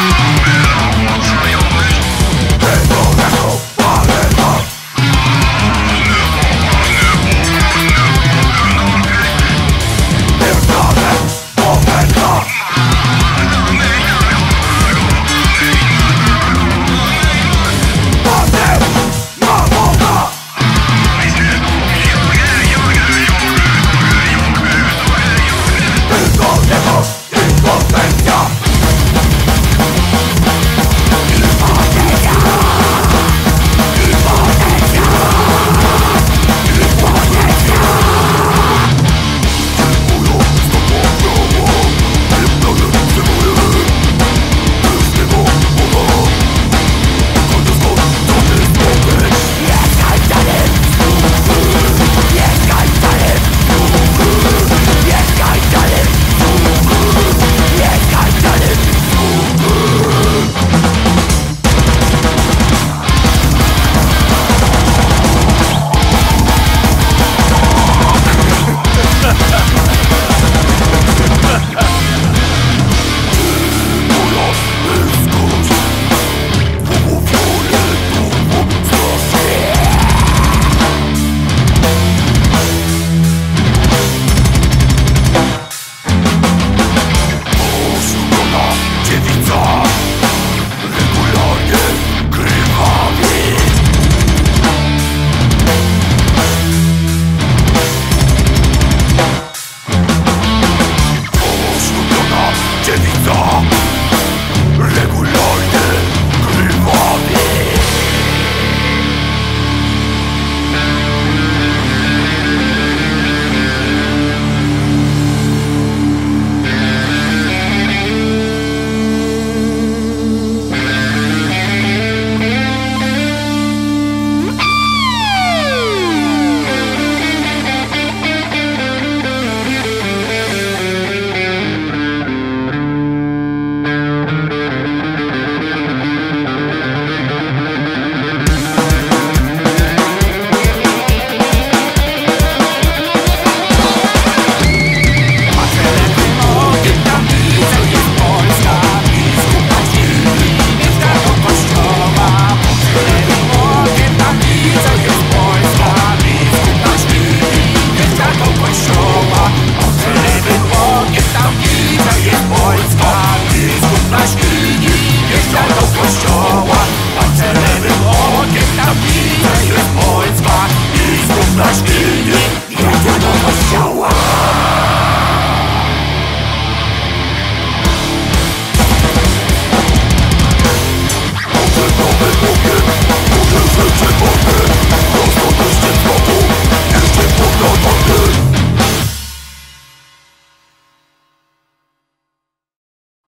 Música